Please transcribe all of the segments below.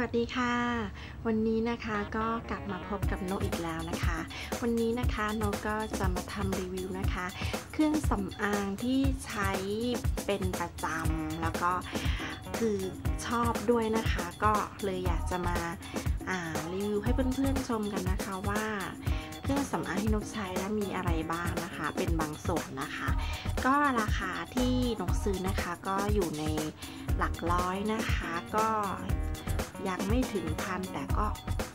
วัสดีค่ะ วันนี้นะคะก็กลับมาพบกับโนอีกแล้วนะคะ วันนี้นะคะโนก็จะมาทำรีวิวนะคะ เครื่องสำอางที่ใช้เป็นประจำแล้วก็คือชอบด้วยนะคะ ก็เลยอยากจะมาอ่ารีวิวให้เพื่อนๆชมกันนะคะว่า เครื่องสำอางที่นกใช้แล้วมีอะไรบ้างนะคะ เป็นบางส่วนนะคะ ก็ราคาที่นกซื้อนะคะก็อยู่ในหลักร้อยนะคะ ก็ยังไม่ถึงพันแต่ก็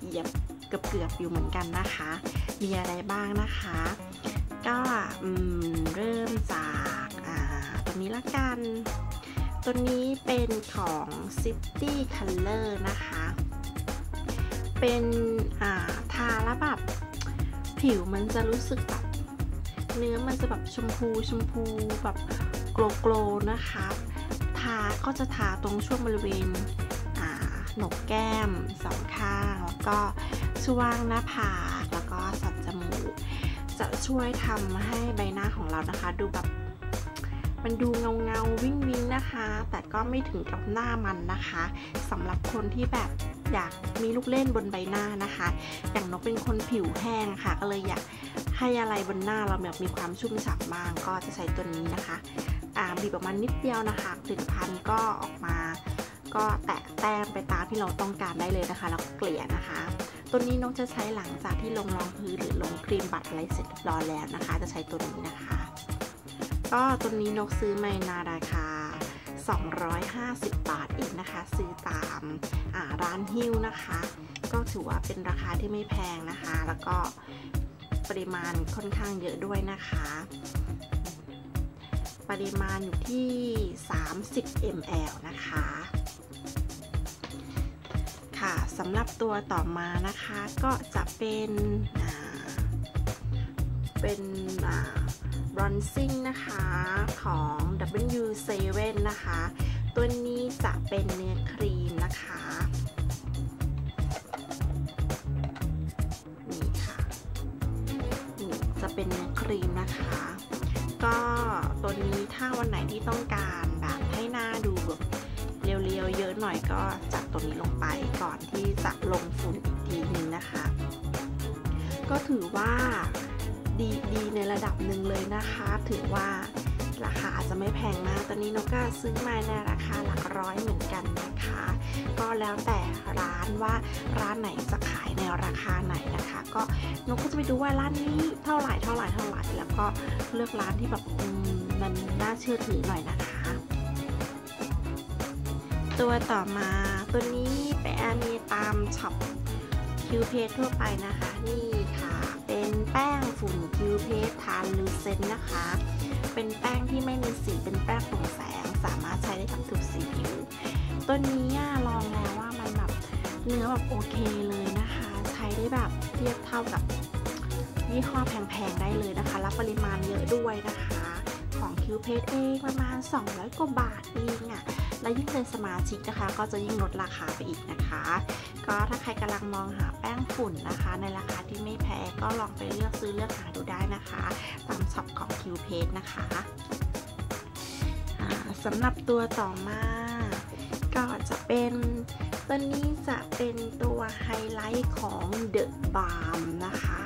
เหยียบเกือบๆอยู่เหมือนกันนะคะ มีอะไรบ้างนะคะ ก็เริ่มจากตัวนี้ละกัน ตัวนี้เป็นของ City Color นะคะ เป็นทาแล้วแบบ ผิวมันจะรู้สึกแบบเนื้อมันจะแบบชมพูชมพูแบบโกลโกลนะคะ ทาก็จะทาตรงช่วงบริเวณหนกแก้มสองข้างแล้วก็ช่วงหน้าผากแล้วก็สันจมูก จะช่วยทำให้ใบหน้าของเรานะคะ ดูแบบ มันดูเงาเงาวิ่งวิ่งนะคะ แต่ก็ไม่ถึงกับหน้ามันนะคะสำหรับคนที่แบบอยากมีลูกเล่นบนใบหน้านะคะ อย่างนกเป็นคนผิวแห้งค่ะ ก็เลยอยากให้อะไรบนหน้าเราแบบมีความชุ่มฉ่ำบ้างก็จะใช้ตัวนี้นะคะอ่าบีบออกมานิดเดียวนะคะผลิตภัณฑ์ก็ออกมา ก็แตะแต้มไปตามที่เราต้องการได้เลยนะคะ แล้วเกลี่ยนะคะ ตัวนี้น้องจะใช้หลังจากที่ลงรองพื้นหรือลงครีมบัตรอะไรเสร็จรอแล้วนะคะ จะใช้ตัวนี้นะคะ ก็ตัวนี้นกซื้อมานาราคา 250 บาทเองนะคะ ซื้อตามร้านฮิ้วนะคะ ก็ถือว่าเป็นราคาที่ไม่แพงนะคะ แล้วก็ปริมาณค่อนข้างเยอะด้วยนะคะ ปริมาณอยู่ที่ 30 ml นะคะค่ะสำหรับตัวต่อมานะคะก็จะเป็นเป็น บรอนซิ่งนะคะของ W7 นะคะ ตัวนี้จะเป็นเนื้อครีมนะคะนี่ค่ะนี่จะเป็นเนื้อครีมนะคะ ก็ตัวนี้ถ้าวันไหนที่ต้องการแบบให้หน้าดูแบบเรียวๆเยอะหน่อยก็จัดตัวนี้ลงไปก่อนที่จะลงฝุ่นอีกทีนึงนะคะ ก็ถือว่า ดีดีในระดับหนึ่งเลยนะคะ ถือว่าราคาอาจจะไม่แพงมากตอนนี้นกก็ซื้อมาในราคาหลักร้อยเหมือนกันนะคะ ก็แล้วแต่ร้านว่าร้านไหนจะขายในราคาไหนนะคะ ก็นกก็จะไปดูว่าร้านนี้เท่าไหร่เท่าไหร่เท่าไหร่แล้วก็เลือกร้านที่แบบมันน่าเชื่อถือหน่อยนะคะ ตัวต่อมาตัวนี้เป็นมีตามช็อปคิวเพสทั่วไปนะคะ นี่ เป็นแป้งฝุ่นคิวเพสทานลูเซนนะคะ เป็นแป้งที่ไม่มีสีเป็นแป้งโปร่งแสง สามารถใช้ได้กับทุกสีผิว ตัวนี้ลองแล้วว่ามันแบบเนื้อแบบโอเคเลยนะคะ ใช้ได้แบบเทียบเท่ากับยี่ห้อแพงๆได้เลยนะคะ รับปริมาณเยอะด้วยนะคะ ของคิวเพสเองประมาณ 200 กว่าบาทเองอะ่ะ และยิ่งเป็นสมาชิกนะคะ ก็จะยิ่งลดราคาไปอีกนะคะ ก็ถ้าใครกำลังมองหาแป้งฝุ่นนะคะ ในราคาที่ไม่แพงก็ลองไปเลือกซื้อเลือกหาดูได้นะคะตามช็อปของ Q p a g e นะคะสำหรับตัวต่อมาก็จะเป็นตัวนี้จะเป็นตัวไฮไลท์ของ The Balm นะคะ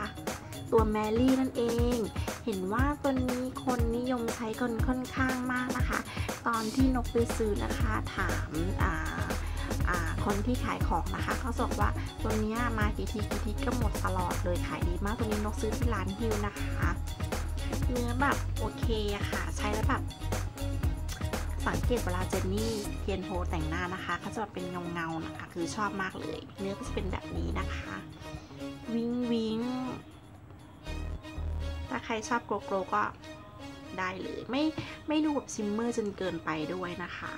ตัวแมรี่นั่นเอง เห็นว่าตัวนี้คนนิยมใช้กันค่อนข้างมากนะคะ ตอนที่นกไปซื้อนะคะถามคนที่ขายของนะคะเขาบอกว่าตัวนี้มากี่ทีกี่ทีก็หมดตลอดเลยขายดีมากตัวนี้นกซื้อที่ร้านฮิวนะคะเนื้อแบบโอเคค่ะ ใช้แล้วแบบสังเกตเวลาเจนนี่เทียนโพแต่งหน้านะคะเขาจะแบบเป็นเงาเงานะคะ คือชอบมากเลย เนื้อก็จะเป็นแบบนี้นะคะ วิ้งวิ้งถ้าใครชอบ glow glow ก็ ได้เลย ไม่ไม่ดูแบบ shimmer จนเกินไปด้วยนะคะ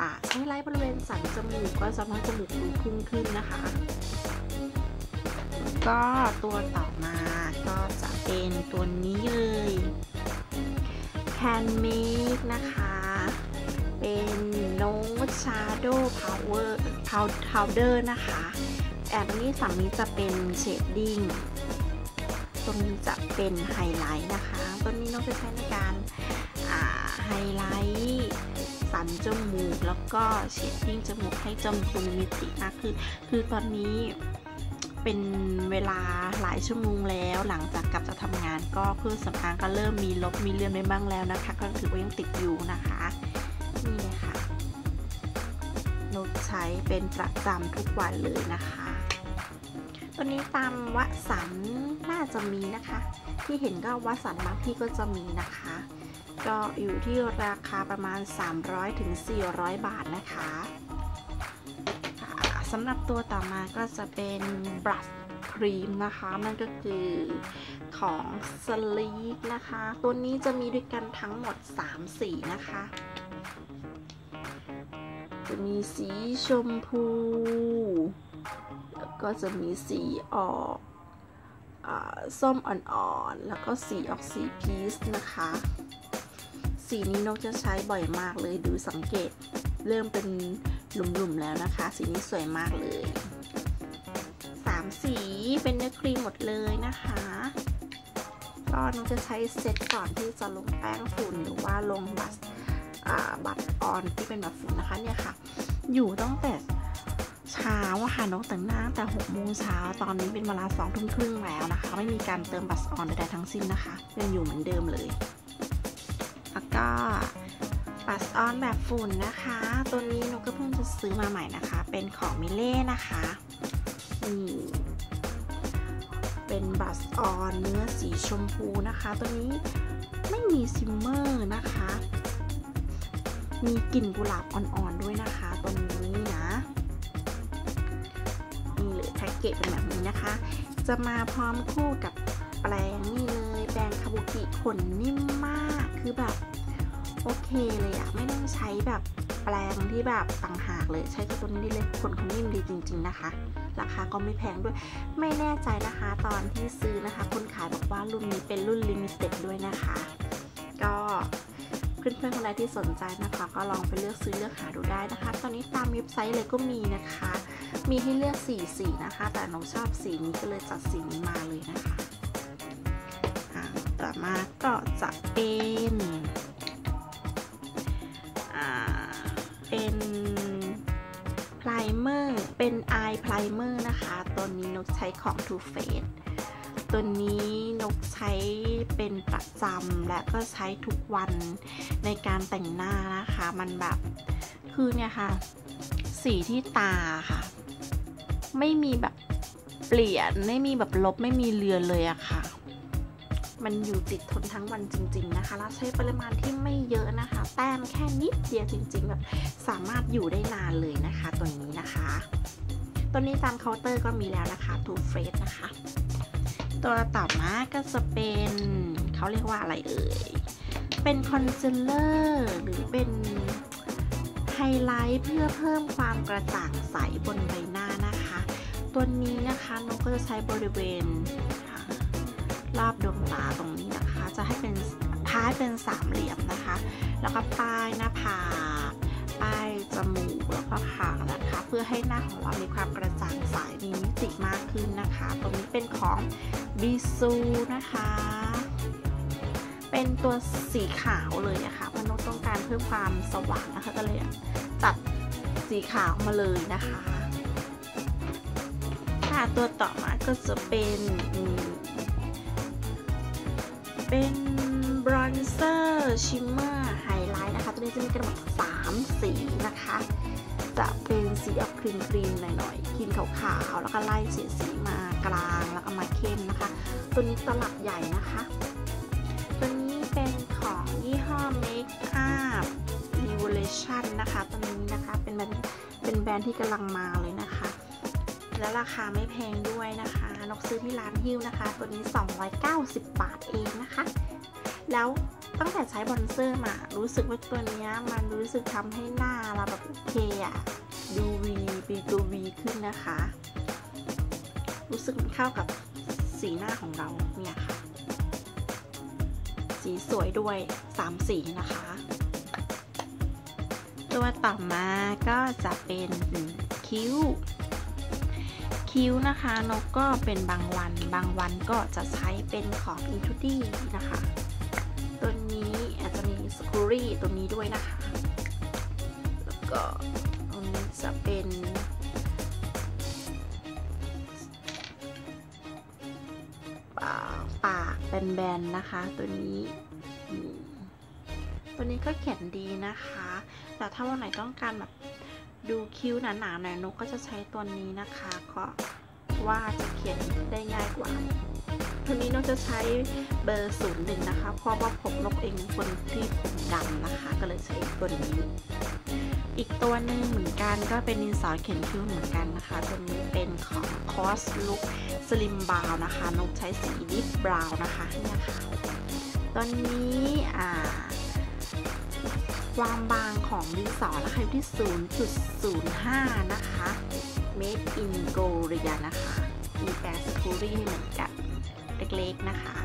อ่าใช้ไลท์บริเวณสันจมูกก็จะทำให้จมูกดูขึ้นขึ้นนะคะ ก็ตัวต่อมาก็จะเป็นตัวนี้เลย Canmake นะคะ เป็น Nose Shadow Powder นะคะแอบนี้สามีจะเป็น shading ตรงนี้จะเป็นไฮไลท์นะคะ ตัวนี้น้องจะใช้ในการไฮไลท์สันจมูก แล้วก็เชดดิ้งจมูกให้จมูกมีมิติมากคือคือตอนนี้เป็นเวลาหลายชั่วโมงแล้วหลังจากกลับจากทำงานก็เครื่องสำอางก็เริ่มมีลบมีเลือนไปบ้างแล้วนะคะ ก็ถือว่ายังติดอยู่นะคะนี่เลยค่ะนกใช้เป็นประจำทุกวันเลยนะคะ ตัวนี้ตามวัสันน่าจะมีนะคะ ที่เห็นก็วัสันบางที่ก็จะมีนะคะ ก็อยู่ที่ราคาประมาณ 300-400ถึงบาทนะคะสำหรับตัวต่อมาก็จะเป็นบลัชครีมนะคะนั่นก็คือของสลีกนะคะ ตัวนี้จะมีด้วยกันทั้งหมด 3 สีนะคะ จะมีสีชมพู แล้วก็จะมีสีออก ส้มอ่อนๆ แล้วก็สีออกสีพีชนะคะ สีนี้นกจะใช้บ่อยมากเลยดูสังเกตเริ่มเป็นหลุมๆแล้วนะคะ สีนี้สวยมากเลยสามสีเป็นเนื้อครีมหมดเลยนะคะก็นกจะใช้เซตก่อนที่จะลงแป้งฝุ่นหรือว่าลงบัสบัตออนที่เป็นแบบฝุ่นนะคะเนี่ยค่ะ อยู่ตั้งแต่ เช้าค่ะนกแต่งหน้าตั้งแต่6โมงเช้าตอนนี้เป็นเวลา2ทุ่มครึ่งแล้วนะคะ ไม่มีการเติม blush on ใดๆทั้งสิ้นนะคะยังอยู่เหมือนเดิมเลย แล้วก็ blush on แบบฝุ่นนะคะ ตัวนี้นกก็เพิ่งจะซื้อมาใหม่นะคะ เป็นของ Mille นะคะนี่เป็น blush on เนื้อสีชมพูนะคะ ตัวนี้ไม่มี shimmer นะคะ มีกลิ่นกุหลาบอ่อนๆด้วยนะคะตัวนี้ เกเกจเป็นแบบนี้นะคะ จะมาพร้อมคู่กับแปรงนี่เลยแปรงคาบุกิขนนิ่มมากคือแบบโอเคเลยอะไม่ต้องใช้แบบแปรงที่แบบต่างหากเลยใช้กับตัวนี้เลยขนเขานิ่มดีจริง ๆนะคะ ราคาก็ไม่แพงด้วย ไม่แน่ใจนะคะตอนที่ซื้อนะคะ คนขายบอกว่ารุ่นนี้เป็นรุ่นลิมิเต็ดด้วยนะคะ ก็เพื่อนๆคนใดที่สนใจนะคะ ก็ลองไปเลือกซื้อเลือกหาดูได้นะคะ ตอนนี้ตามเว็บไซต์เลยก็มีนะคะ มีให้เลือกสีสีนะคะ แต่หนูชอบสีนี้ก็เลยจัดสีนี้มาเลยนะคะต่อมาก็จะเป็นเป็นไพรเมอร์เป็นอายไพรเมอร์นะคะ ตัวนี้นกใช้ของ Too Faced ตัวนี้นกใช้เป็นประจำและก็ใช้ทุกวันในการแต่งหน้านะคะ มันแบบคือเนี่ยค่ะ สีที่ตาค่ะ ไม่มีแบบเปลี่ยน ไม่มีแบบลบไม่มีเลือนเลยอะค่ะ มันอยู่ติดทนทั้งวันจริง ๆ นะคะแล้วใช้ปริมาณที่ไม่เยอะนะคะ แต้มแค่นิดเดียวจริง ๆ แบบสามารถอยู่ได้นานเลยนะคะ ตัวนี้นะคะ ตัวนี้ตามเคาน์เตอร์ก็มีแล้วนะคะ Too Faced นะคะ ตัวต่อมาก็จะเป็นเขาเรียกว่าอะไรเอ่ยเป็นคอนซีลเลอร์หรือเป็นไฮไลท์เพื่อเพิ่มความกระจ่างใสบนใบหน้า ตัวนี้นะคะน้องก็จะใช้บริเวณรอบดวงตาตรงนี้นะคะ จะให้เป็นท้ายเป็นสามเหลี่ยมนะคะ แล้วก็ป้ายหน้าผากกป้ายจมูกแล้วก็คางนะคะ เพื่อให้หน้าของเรามีความกระจ่างใสมีมิติมากขึ้นนะคะ ตรงนี้เป็นของบิซูนะคะ เป็นตัวสีขาวเลยอะคะพนกต้องการเพิ่มความสว่างนะคะก็เลยจัดสีขาวมาเลยนะคะ ค่ะตัวต่อมาก็จะเป็นเป็น bronzer shimmer highlight นะคะ ตัวนี้จะมีทั้งหมด3สีนะคะ จะเป็นสีออกครีมครีมหน่อยๆครีมขาวๆ แล้วก็ไล่เฉดสีมากลางแล้วก็มาเข้มนะคะ ตัวนี้ตลับใหญ่นะคะ ตัวนี้เป็นของยี่ห้อ Make Up Revolution นะคะ ตัวนี้นะคะเป็นแบรนด์เป็นแบรนด์ที่กำลังมาเลยนะ และราคาไม่แพงด้วยนะคะนกซื้อที่ร้านฮิวนะคะ ตัวนี้ 290 บาทเองนะคะ แล้วตั้งแต่ใช้บอนเซอร์มารู้สึกว่าตัวนี้มันรู้สึกทำให้หน้าเราแบบโอเคอะดูวีปีตัววีขึ้นนะคะ รู้สึกมันเข้ากับสีหน้าของเราเนี่ยค่ะ สีสวยด้วย 3 สีนะคะ ตัวต่อมาก็จะเป็นคิ้ว คิ้วนะคะนกก็เป็นบางวัน บางวันก็จะใช้เป็นของ i n t u d i นะคะ ตัวนี้อาจจะมีสกูรี่ตัวนี้ด้วยนะคะก็อันนี้จะเป็นปากปากแบนๆนะคะ ตัวนี้ตัวนี้ก็เขียนดีนะคะ แต่ถ้าวันไหนต้องการแบบ ดูคิ้วหนาๆหน่อยนกก็จะใช้ตัวนี้นะคะก็ว่าจะเขียนได้ง่ายกว่าตัวนี้นกจะใช้เบอร์ศูนย์หนึ่งนะคะ เพราะว่าผมนกเองคนที่ผมดำนะคะ ก็เลยใช้ตัวนี้ อีกตัวหนึ่งเหมือนกันก็เป็นดินสอเขียนคิ้วเหมือนกันนะคะ ตัวนี้เป็นของ Cos Look Slim Brown นะคะ นกใช้สีดิฟบราวน์นะคะเนี่ยค่ะตัวนี้อ่า ความบางของดินสอนะคะอยู่ที่ 0.05 นะคะ Made in Korea นะคะ มีแปะสกูรี่เหมือนกันเล็กๆนะคะ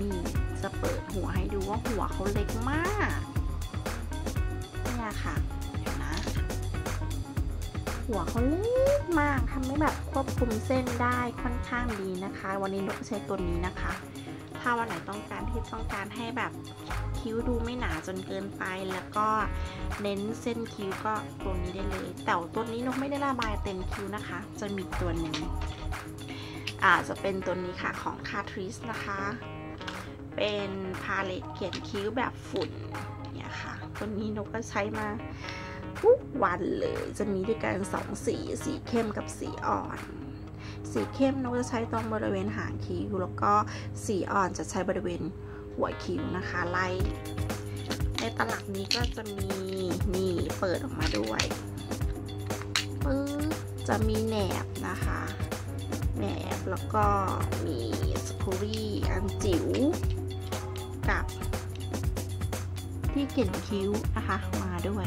นี่จะเปิดหัวให้ดูว่าหัวเขาเล็กมากเนี่ยค่ะเห็นนะ หัวเขาเล็กมากทำให้แบบควบคุมเส้นได้ค่อนข้างดีนะคะ วันนี้นกใช้ตัวนี้นะคะาวันไหนต้องการที่ต้องการให้แบบคิ้วดูไม่หนาจนเกินไป แล้วก็เน้นเส้นคิ้วก็ตัวนี้ได้เลย แต่ตัวนี้นกไม่ได้ระบายเต็มคิ้วนะคะ จะมีตัวหนึ่งอาจจะเป็นตัวนี้ค่ะของคาทริสนะคะ เป็นพาเลตเขียนคิ้วแบบฝุ่นเนี่ยค่ะ ตัวนี้นกก็ใช้มาทุกวันเลย จะมีด้วยกันสองสี สีเข้มกับสีอ่อน สีเข้มนกจะใช้ตรงบริเวณหางคิ้ว แล้วก็สีอ่อนจะใช้บริเวณหัวคิ้วนะคะไล่ในตลับนี้ก็จะมีนี่เปิดออกมาด้วยปึ๊บจะมีแหนบนะคะแหนบแล้วก็มีสกูรี่อันจิ๋วกับที่เขียนคิ้วนะคะมาด้วย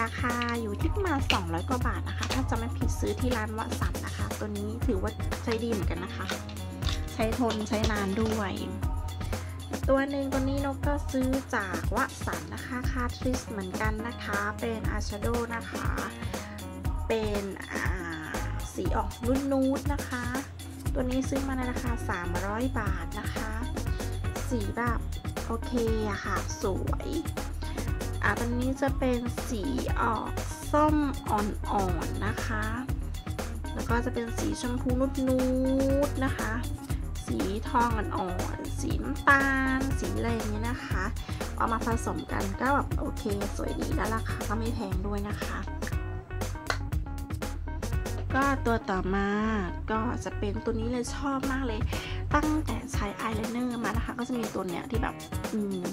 ราคาอยู่ที่ประมาณ 200 กว่าบาทนะคะ ถ้าจะไม่ผิดซื้อที่ร้านวัสันนะคะ ตัวนี้ถือว่าใช้ดีเหมือนกันนะคะ ใช้ทนใช้นานด้วย ตัวหนึ่งตัวนี้นกก็ซื้อจากวสันนะคะคาทริสเหมือนกันนะคะ เป็นอาชโดนะคะ เป็นสีออกนุ่นนูดนะคะ ตัวนี้ซื้อมาในราคา 300 บาทนะคะ สีแบบโอเคอะค่ะ สวยอะตัวนี้จะเป็นสีออกส้มอ่อนๆนะคะ แล้วก็จะเป็นสีชมพูนุดๆนะคะ สีทองอ่อนๆสีน้ำตาล สีอะไรอย่างนี้นะคะ เอามาผสมกันก็แบบโอเค สวยดีแล้วราคาก็ไม่แพงด้วยนะคะ ก็ตัวต่อมาก็จะเป็นตัวนี้เลยชอบมากเลย ตั้งแต่ใช้อายไลเนอร์มานะคะ ก็จะมีตัวเนี้ยที่แบบ อืม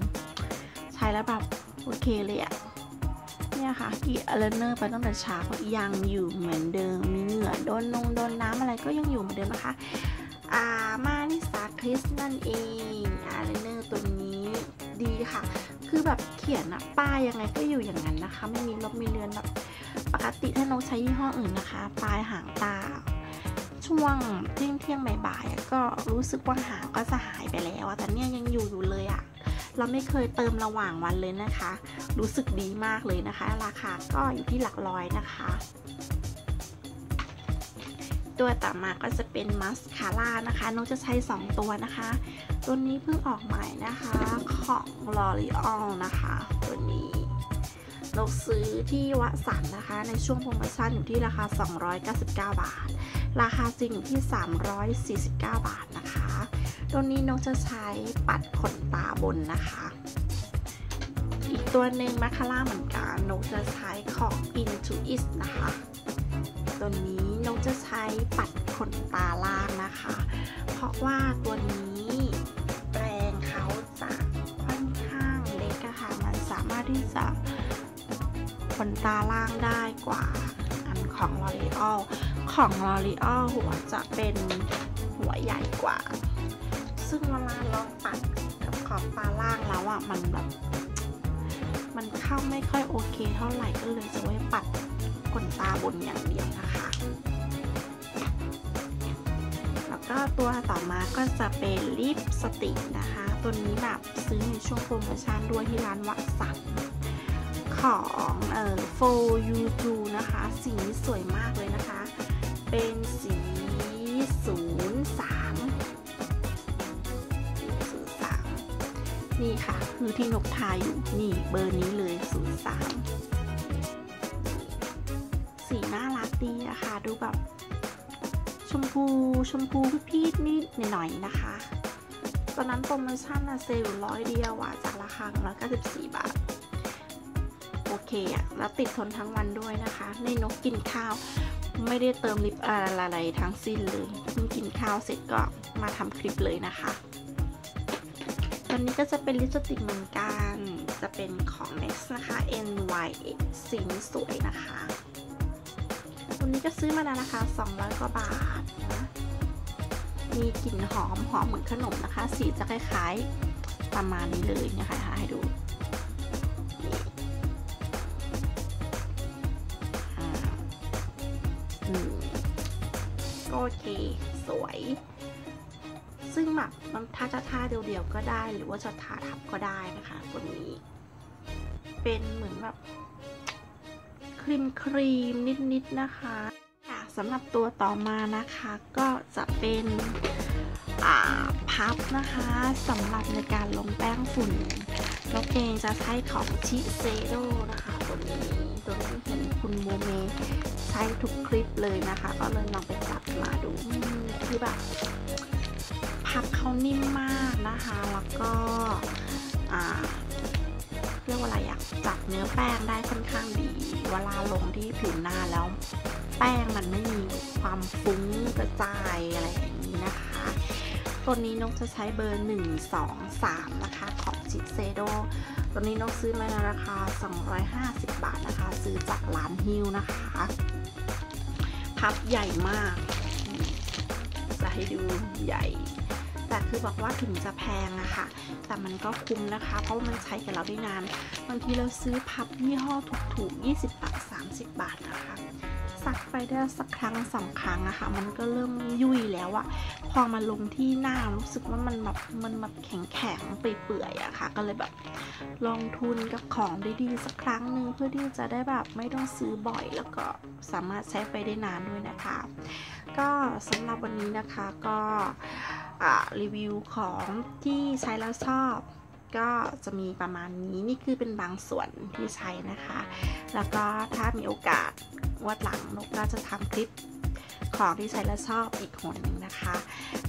ใช้แล้วแบบโอเคเลยอะ เนี่ยค่ะกรีดอายไลเนอร์ไปตั้งแต่เช้ายังอยู่เหมือนเดิมมีเหงื่อโดนนงโดนน้ำอะไรก็ยังอยู่เหมือนเดิมนะคะอ่า Malissa Kiss นั่นเองอายไลเนอร์ตัวนี้ดีค่ะ คือแบบเขียนอะป้ายยังไงก็อยู่อย่างนั้นนะคะ ไม่มีลบมีเลือนแบบปกติถ้าน้องใช้ยี่ห้ออื่นนะคะ ปลายหางตา ช่วงเที่ยงเที่ยงบ่ายๆก็รู้สึกว่าหางก็จะหายไปแล้วแต่เนี่ยยังอยู่อยู่เลยอะ เราไม่เคยเติมระหว่างวันเลยนะคะ รู้สึกดีมากเลยนะคะ ราคาก็อยู่ที่หลักร้อยนะคะ ตัวต่อมาก็จะเป็นมัสคาร่านะคะน้องจะใช้ 2 ตัวนะคะ ตัวนี้เพิ่งออกใหม่นะคะของ L'Oreal นะคะ ตัวนี้เราซื้อที่วสันนะคะ ในช่วงโปรโมชั่นอยู่ที่ราคา 299 บาท ราคาจริงอยู่ที่ 349 บาท ตัวนี้นกจะใช้ปัดขนตาบนนะคะ อีกตัวหนึ่งมาคาร่าเหมือนกันนกจะใช้ของ Intuit นะคะ ตัวนี้นกจะใช้ปัดขนตาล่างนะคะ เพราะว่าตัวนี้แปรงเขาจะค่อนข้างเล็กค่ะมันสามารถที่จะขนตาล่างได้กว่าอันของ L'Oreal ของ L'Oreal หัวจะเป็นหัวใหญ่กว่า ซึ่งเวลาเราปัดกับขอบตาล่างแล้วอะมันแบบ มันเข้าไม่ค่อยโอเคเท่าไหร่ก็เลยจะไว้ปัดขนตาบนอย่างเดียวนะคะ แล้วก็ตัวต่อมาก็จะเป็นลิปสติกนะคะ ตัวนี้แบบซื้อในช่วงโปรโมชั่นด้วยที่ร้านวัสันของเอ่อ for you นะคะ สีสวยมากเลยนะคะ เป็นสี คือที่นกทายอยู่นี่เบอร์นี้เลย 03 สีน่ารักดีอะค่ะดูแบบ ชมพูชมพูพีดนิดหน่อยนะคะ ตอนนั้นโปรโมชั่นอะเซลล์ร้อยเดียวอะจากราคาร้อยเก้าสิบสี่บาท โอเคอะแล้วติดทนทั้งวันด้วยนะคะ ในนกกินข้าวไม่ได้เติมลิปอะไรทั้งสิ้นเลยเพิ่งกินข้าวเสร็จก็มาทำคลิปเลยนะคะ ตัวนี้ก็จะเป็นลิปสติกเหมือนกัน จะเป็นของ n e x นะคะ NYX สีสวยนะคะตัวนี้ก็ซื้อมาแล้วนะคะ 200 กว่าบาทนะ มีกลิ่นหอมหอมเหมือนขนมนะคะ สีจะคล้ายๆประมาณนี้เลยนะคะให้ดูโอเค สวย ซึ่งแบบมันถ้าจะทาเดียวๆก็ได้ หรือว่าจะทาทับก็ได้นะคะ ตัวนี้ เป็นเหมือนแบบครีมครีมนิดๆนะคะค่ะสำหรับตัวต่อมานะคะก็จะเป็นอ่าพับนะคะสำหรับในการลงแป้งฝุ่นนกเองจะใช้ของชิเซโดนะคะตัวนี้ตัวนี้เห็นคุณโมเมใช้ทุกคลิปเลยนะคะ ก็เลยลองไปจับมาดูคือแบบ พับเขานิ่มมากนะคะ แล้วก็เรียกว่าอะไรอะจับเนื้อแป้งได้ค่อนข้างดี เวลาลงที่ผิวหน้าแล้ว แป้งมันไม่มีความฟุ้งกระจายอะไรอย่างนี้นะคะ ตัวนี้นกจะใช้เบอร์ 1 2 3 นะคะ ของจิตเซโดตัวนี้นกซื้อมาในราคา 250 บาทนะคะ ซื้อจากร้านฮิวนะคะ พับใหญ่มาก จะให้ดูใหญ่ แต่คือบอกว่าถึงจะแพงอะค่ะ แต่มันก็คุ้มนะคะ เพราะว่ามันใช้กับเราได้นาน บางทีเราซื้อพับยี่ห้อถูกๆ 20 บาท 30 บาทนะคะซักไปได้สักครั้งสองครั้งอะค่ะ มันก็เริ่มยุ่ยแล้วอะพอมาลงที่หน้ารู้สึกว่ามันแบบมันแบบแข็งแข็งๆเปื่อยๆอะค่ะ ก็เลยแบบลงทุนกับของดีๆสักครั้งหนึ่งเพื่อที่จะได้แบบไม่ต้องซื้อบ่อย แล้วก็สามารถใช้ไปได้นานด้วยนะคะ ก็สำหรับวันนี้นะคะก็ รีวิวของที่ใช้แล้วชอบ ก็จะมีประมาณนี้นี่คือเป็นบางส่วนที่ใช้นะคะ แล้วก็ถ้ามีโอกาสวัดหลังนกก็จะทำคลิปของที่ใช้แล้วชอบอีกคนหนึ่งนะคะ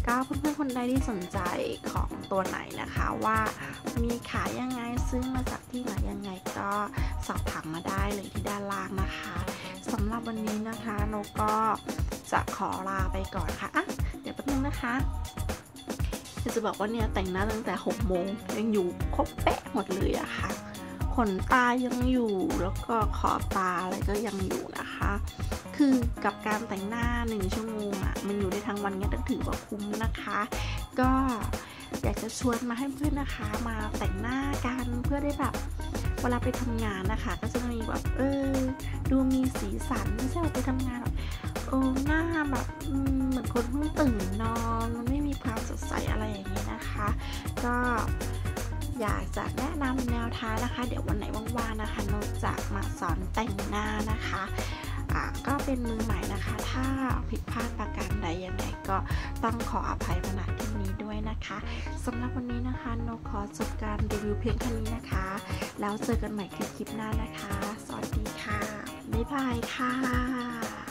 ก็เพื่อนๆคนใดที่สนใจของตัวไหนนะคะว่ามีขายยังไงซื้อมาจากที่ไหนยังไงก็สอบถามมาได้เลยที่ด้านล่างนะคะสำหรับวันนี้นะคะนกก็จะขอลาไปก่อนค่ะอะ เดี๋ยวแป๊บนึงนะคะ จะบอกว่าเนี่ยแต่งหน้าตั้งแต่6โมงยังอยู่ครบเป๊ะหมดเลยอะค่ะ ขนตายังอยู่แล้วก็ขอบตาอะไรก็ยังอยู่นะคะ คือกับการแต่งหน้าหนึ่งชั่วโมงอะมันอยู่ได้ทั้งวันเนี้ยถือว่าคุ้มนะคะ ก็อยากจะชวนมาให้เพื่อนนะคะ มาแต่งหน้ากันเพื่อได้แบบเวลาไปทำงานนะคะ ก็จะมีแบบเออดูมีสีสันไม่ใช่ว่าไปทำงานแบบ ออหน้าแบบเหมือนคนเพิ่งตื่นนอนมันไม่มีความสดใสอะไรอย่างนี้นะคะ ก็อยากจะแนะนำแนวทางนะคะ เดี๋ยววันไหนว่างๆนะคะนอกจากมาสอนแต่งหน้านะคะอะก็เป็นมือใหม่นะคะ ถ้าผิดพลาดประการใดยังไงก็ต้องขออภัยมาณที่นี้ด้วยนะคะสำหรับวันนี้นะคะโนขอจบการรีวิวเพียงเท่านี้นะคะ แล้วเจอกันใหม่คลิปหน้านะคะ สวัสดีค่ะ บ๊ายบายค่ะ